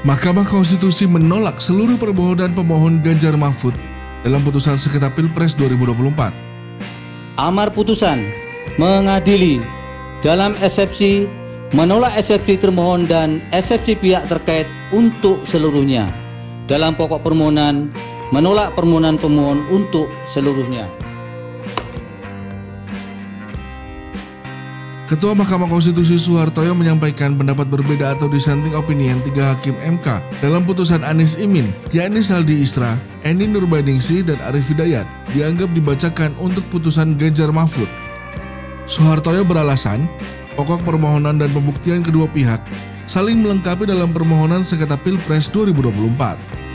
Mahkamah Konstitusi menolak seluruh permohonan pemohon Ganjar Mahfud dalam putusan sengketa Pilpres 2024. Amar putusan mengadili dalam eksepsi menolak eksepsi termohon dan eksepsi pihak terkait untuk seluruhnya. Dalam pokok permohonan menolak permohonan pemohon untuk seluruhnya. Ketua Mahkamah Konstitusi Soehartoyo menyampaikan pendapat berbeda atau dissenting opinion tiga hakim MK dalam putusan Anis Imin, yakni Saldi Isra, Eni Nurbaningsi, dan Arif Hidayat, dianggap dibacakan untuk putusan Ganjar Mahfud. Soehartoyo beralasan, pokok permohonan dan pembuktian kedua pihak saling melengkapi dalam permohonan sengketa Pilpres 2024.